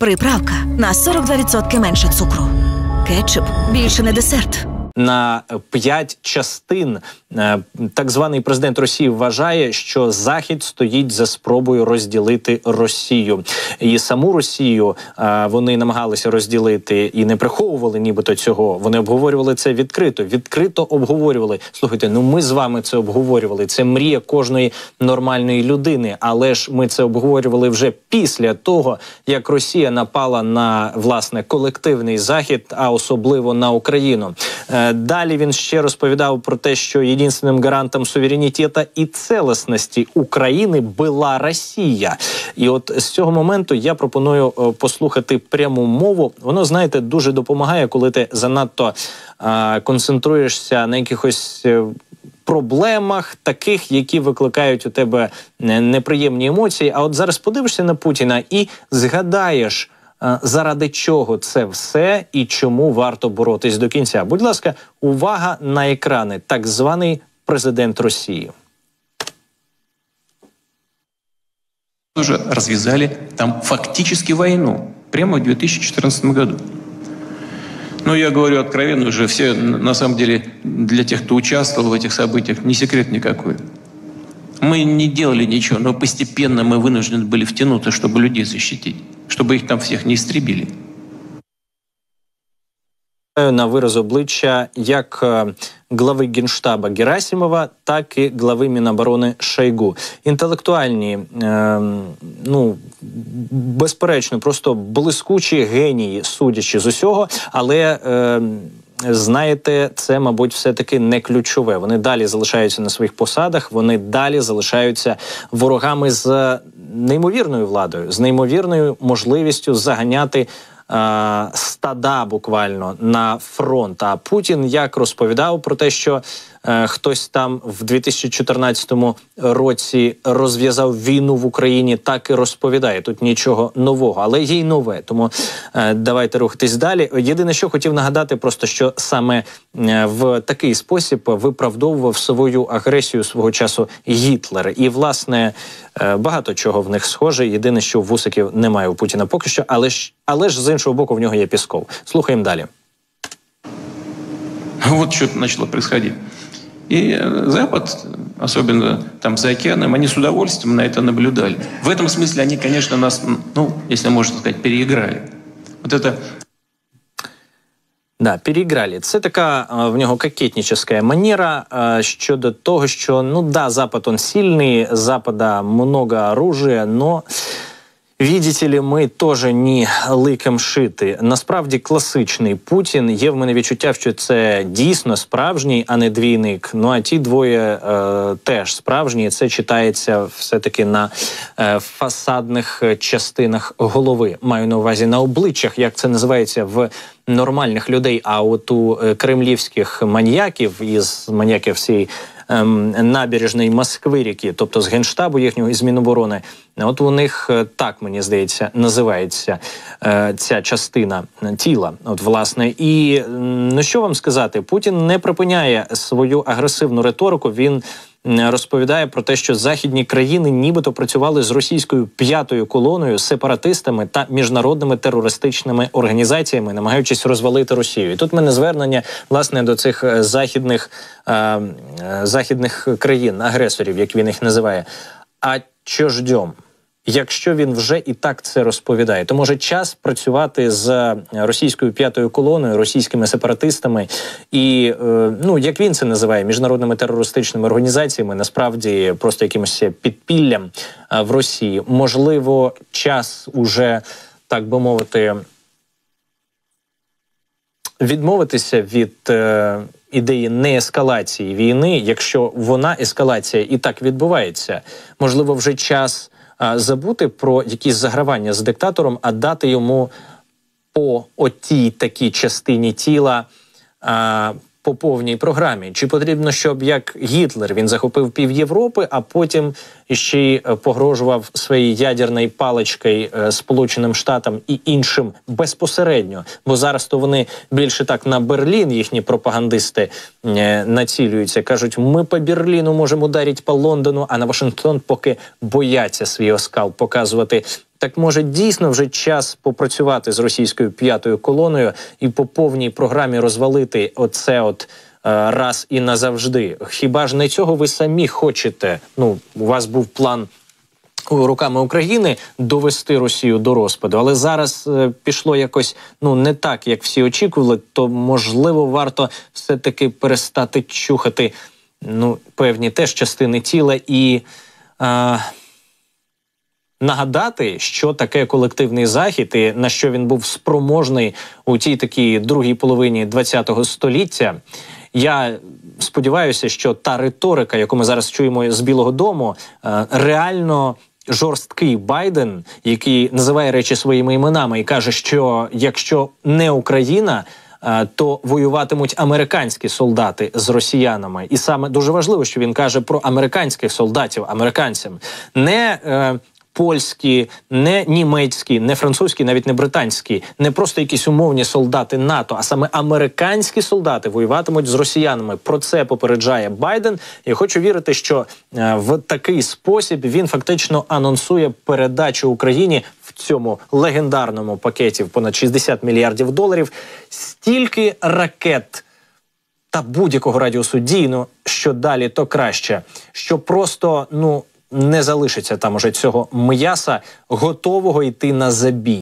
Приправка на 42% менше цукру. Кетчуп більше не десерт. На п'ять частин. Е, Так званий президент Росії вважає, що Захід стоїть за спробою розділити Росію і саму Росію е, вони намагалися розділити і не приховували, нібито цього. Вони обговорювали це відкрито. Відкрито обговорювали. Слухайте, ну ми з вами це обговорювали. Це мрія кожної нормальної людини. Але ж ми це обговорювали вже після того, як Росія напала на власне колективний захід, а особливо на Україну. Е, Далі він ще розповідав про те, що єдинственним гарантом суверенітету і целісності України була Росія. І от з цього моменту я пропоную е, послухати пряму мову. Воно знаєте дуже допомагає, коли ти занадто е, концентруєшся на якихось. е, Проблемах таких, які викликають у тебе неприємні емоції. А от зараз подивишся на Путіна і згадаєш, заради чого це все і чому варто боротись до кінця. Будь ласка, увага на екрани, так званий президент Росії. тоже развязали там фактически войну прямо в 2014 году. Ну, я говорю откровенно уже, все, н- на самом деле, для тех, кто участвовал в этих событиях, не секрет никакой. Мы не делали ничего, но постепенно мы вынуждены были втянуться, чтобы людей защитить, чтобы их там всех не истребили. на вираз обличчя як е, глави генштаба Герасимова, так і глави Міноборони Шойгу. Інтелектуальні, е, ну безперечно, просто блискучі генії, судячи з усього, але. Е, Знаєте, це, мабуть, все-таки не ключове. Вони далі залишаються на своїх посадах, вони далі залишаються ворогами з неймовірною владою, з неймовірною можливістю заганяти стада буквально на фронт. А Путін як розповідав про те, що е, хтось там в 2014 році розв'язав війну в Україні, так і розповідає. Тут нічого нового, але є й нове. Тому е, давайте рухатись далі. Єдине, що хотів нагадати, просто що саме е, в такий спосіб виправдовував свою агресію свого часу Гітлер. І власне е, багато чого в них схоже. Єдине, що вусиків немає у Путіна поки що, але ж але ж з іншого боку, в нього є Пісков. Слухаємо далі. Вот что начало происходить. И э, Запад, особенно там за океаном, они с удовольствием на это наблюдали. В этом смысле они, конечно, нас, м, ну, если можно сказать, переиграли. Вот это Да, переіграли. Це така е, в нього кокетническая манера е, щодо того, що ну да, Запад он сильний, Запада много оружия, но Видите ли, ми теж не ликом шити. Насправді класичний Путін. Є в мене відчуття, що це дійсно справжній, а не двійник. Ну а ті двоє е, теж справжні. Це читається все-таки на е, фасадних частинах голови. Маю на увазі на обличчях, як це називається в нормальних людей. А от у е, кремлівських маньяків із маньяків всієї ем, набережної Москви ріки, тобто з генштабу їхнього і з Міноборони. От у них е, так мені здається називається е, ця частина е, тіла. От власне, і ну що вам сказати, Путін не припиняє свою агресивну риторику. Він розповідає про те, що західні країни нібито працювали з російською п'ятою колоною, сепаратистами та міжнародними терористичними організаціями, намагаючись розвалити Росію. І тут мене звернення власне до цих е, західних, е, е, західних країн, агресорів, як він їх називає. А що ждем? Якщо він вже і так це розповідає, то може час працювати з російською п'ятою колоною, російськими сепаратистами і е, ну як він це називає міжнародними терористичними організаціями, насправді просто якимось підпіллям е, в Росії. Можливо, час уже так би мовити відмовитися від е, ідеї неескалації війни, якщо вона ескалація і так відбувається, можливо, вже час е, забути про якісь загравання з диктатором, а дати йому по отій такій частині тіла. По повній програмі. Чи потрібно, щоб як Гітлер він захопив пів Європи, а потім ще й е, погрожував своєю ядерною паличкою е, Сполученим Штатам і іншим безпосередньо? Бо зараз то вони більше так на Берлін, їхні пропагандисти е, націлюються. кажуть, ми по Берліну можемо ударити по Лондону, а на Вашингтон поки бояться свій оскал показувати Так може дійсно вже час попрацювати з російською п'ятою колоною і по повній програмі розвалити оце от е, раз і назавжди. Хіба ж не цього ви самі хочете? Ну, у вас був план руками України довести Росію до розпаду, але зараз е, пішло якось ну не так, як всі очікували. То можливо варто все таки перестати чухати ну певні теж частини тіла і. Е, Нагадати, що таке колективний захід, і на що він був спроможний у тій такій другій половині ХХ століття. Я сподіваюся, що та риторика, яку ми зараз чуємо з Білого Дому, е, реально жорсткий Байден, який називає речі своїми іменами і каже, що якщо не Україна. е, То воюватимуть американські солдати з росіянами, і саме дуже важливо, що він каже про американських солдатів, американцям, не е, польські, не німецькі, не французькі, навіть не британські, не просто якісь умовні солдати НАТО, а саме американські солдати воюватимуть з росіянами. Про це попереджає Байден. І хочу вірити, що е, в такий спосіб він фактично анонсує передачу Україні в цьому легендарному пакеті в понад 60 мільярдів доларів стільки ракет та будь-якого радіусу ну що далі, то краще. Що просто ну не залишиться там уже цього м'яса, готового йти на забій.